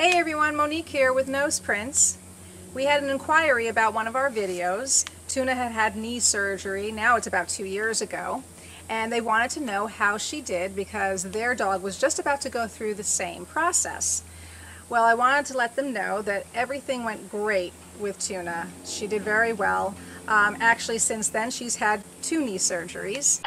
Hey everyone, Monique here with Nose Prints. We had an inquiry about one of our videos. Tuna had had knee surgery, now it's about two years ago, and they wanted to know how she did because their dog was just about to go through the same process. Well, I wanted to let them know that everything went great with Tuna. She did very well. Um, actually, since then, she's had two knee surgeries.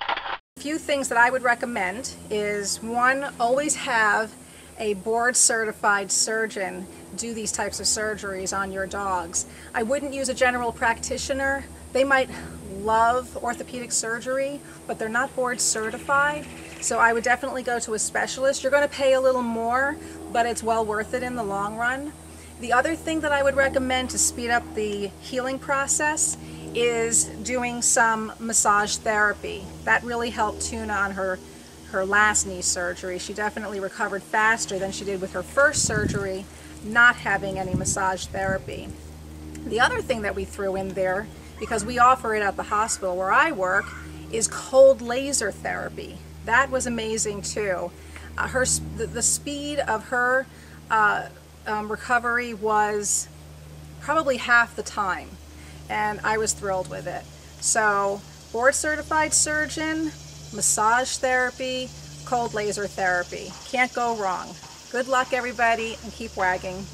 A few things that I would recommend is one, always have a board certified surgeon do these types of surgeries on your dogs. I wouldn't use a general practitioner. They might love orthopedic surgery, but they're not board certified. So I would definitely go to a specialist. You're going to pay a little more, but it's well worth it in the long run. The other thing that I would recommend to speed up the healing process is doing some massage therapy. That really helped Tuna on her her last knee surgery. She definitely recovered faster than she did with her first surgery, not having any massage therapy. The other thing that we threw in there, because we offer it at the hospital where I work, is cold laser therapy. That was amazing too. Uh, her the, the, speed of her uh, um, recovery was probably half the time, and I was thrilled with it. So, board certified surgeon, massage therapy, cold laser therapy. Can't go wrong. Good luck everybody and keep wagging.